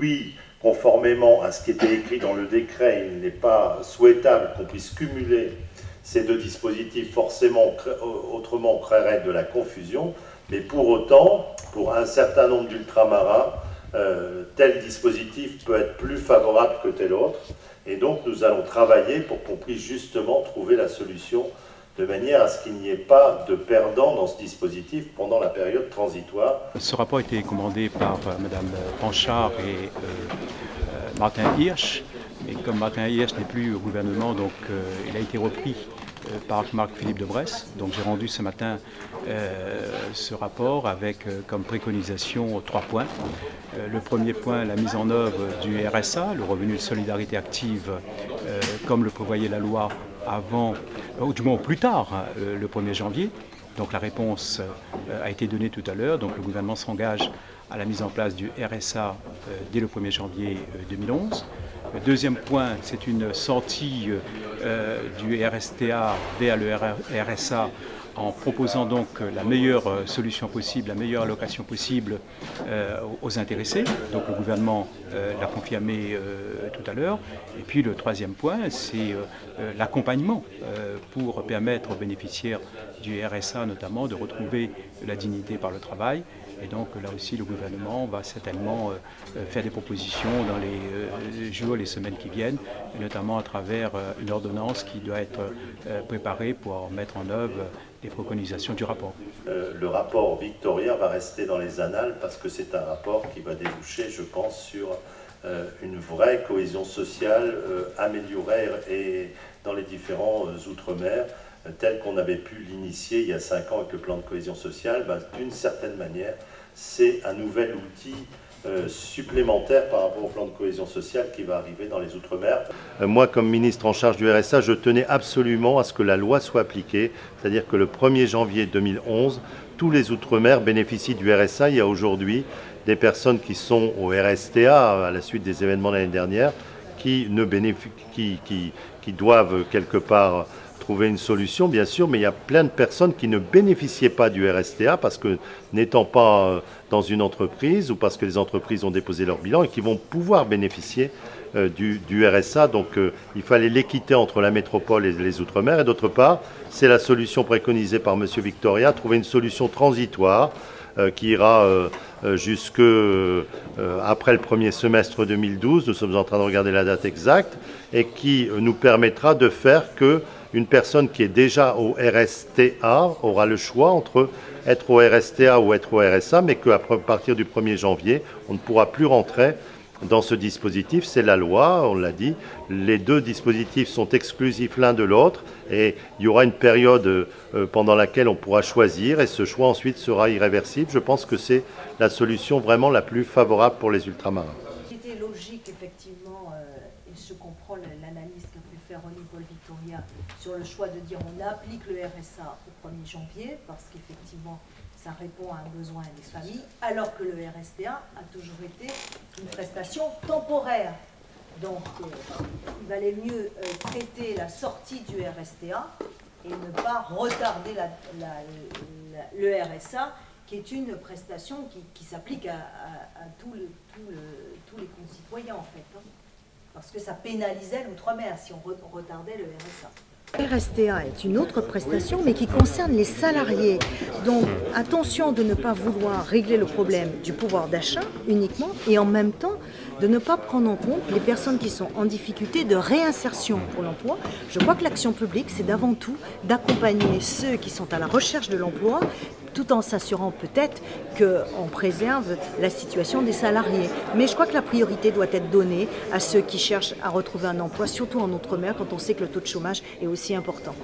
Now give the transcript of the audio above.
Oui, conformément à ce qui était écrit dans le décret, il n'est pas souhaitable qu'on puisse cumuler ces deux dispositifs, forcément, autrement on créerait de la confusion, mais pour autant, pour un certain nombre d'ultramarins, euh, tel dispositif peut être plus favorable que tel autre, et donc nous allons travailler pour qu'on puisse justement trouver la solution de manière à ce qu'il n'y ait pas de perdants dans ce dispositif pendant la période transitoire. Ce rapport a été commandé par euh, Mme Panchard et euh, euh, Martin Hirsch. Et comme Martin Hirsch n'est plus au gouvernement, donc il a été repris par Marc-Philippe de Bresse. Donc j'ai rendu ce matin ce rapport avec comme préconisation trois points. le premier point, la mise en œuvre du RSA, le revenu de solidarité active, comme le prévoyait la loi avant, ou du moins plus tard, hein, euh, le 1er janvier. Donc la réponse euh, a été donnée tout à l'heure. Donc le gouvernement s'engage à la mise en place du RSA euh, dès le 1er janvier 2011. Le deuxième point, c'est une sortie du RSTA vers le RSA en proposant donc la meilleure euh, solution possible, la meilleure allocation possible euh, aux intéressés. Donc le gouvernement euh, l'a confirmé tout à l'heure. Et puis le troisième point, c'est l'accompagnement pour permettre aux bénéficiaires du RSA notamment de retrouver la dignité par le travail. Et donc là aussi, le gouvernement va certainement faire des propositions dans les jours, les semaines qui viennent, notamment à travers une ordonnance qui doit être préparée pour mettre en œuvre les préconisations du rapport. Euh, le rapport Victoria va rester dans les annales parce que c'est un rapport qui va déboucher, je pense, sur euh, une vraie cohésion sociale euh, améliorée et dans les différents outre-mer, tel qu'on avait pu l'initier il y a cinq ans avec le plan de cohésion sociale. Ben, d'une certaine manière, c'est un nouvel outil euh, supplémentaire par rapport au plan de cohésion sociale qui va arriver dans les Outre-mer. Euh, moi, comme ministre en charge du RSA, je tenais absolument à ce que la loi soit appliquée, c'est-à-dire que le 1er janvier 2011, tous les Outre-mer bénéficient du RSA. Il y a aujourd'hui des personnes qui sont au RSTA à la suite des événements de l'année dernière, qui, doivent quelque part trouver une solution, bien sûr, mais il y a plein de personnes qui ne bénéficiaient pas du RSTA parce que n'étant pas euh, dans une entreprise ou parce que les entreprises ont déposé leur bilan et qui vont pouvoir bénéficier euh, du, RSA. Donc euh, il fallait l'équité entre la métropole et les Outre-mer. Et d'autre part, c'est la solution préconisée par M. Victoria, trouver une solution transitoire qui ira jusque après le premier semestre 2012. Nous sommes en train de regarder la date exacte et qui nous permettra de faire que une personne qui est déjà au RSTA aura le choix entre être au RSTA ou être au RSA, mais qu'à partir du 1er janvier, on ne pourra plus rentrer dans ce dispositif. C'est la loi, on l'a dit. Les deux dispositifs sont exclusifs l'un de l'autre et il y aura une période euh, pendant laquelle on pourra choisir et ce choix ensuite sera irréversible. Je pense que c'est la solution vraiment la plus favorable pour les ultramarins. C'était logique, effectivement, euh, et je comprends l'analyse qu'a pu faire Paul Victoria sur le choix de dire on applique le RSA au 1er janvier parce qu'effectivement répond à un besoin des familles, alors que le RSTA a toujours été une prestation temporaire. Donc euh, il valait mieux euh, traiter la sortie du RSTA et ne pas retarder le RSA qui est une prestation qui, s'applique à, tous les concitoyens en fait. Hein. parce que ça pénalisait l'outre-mer si on retardait le RSA. RSTA est une autre prestation, mais qui concerne les salariés. Donc, attention de ne pas vouloir régler le problème du pouvoir d'achat uniquement, et en même temps, de ne pas prendre en compte les personnes qui sont en difficulté de réinsertion pour l'emploi. Je crois que l'action publique, c'est d'avant tout d'accompagner ceux qui sont à la recherche de l'emploi, tout en s'assurant peut-être qu'on préserve la situation des salariés. Mais je crois que la priorité doit être donnée à ceux qui cherchent à retrouver un emploi, surtout en Outre-mer, quand on sait que le taux de chômage est aussi important.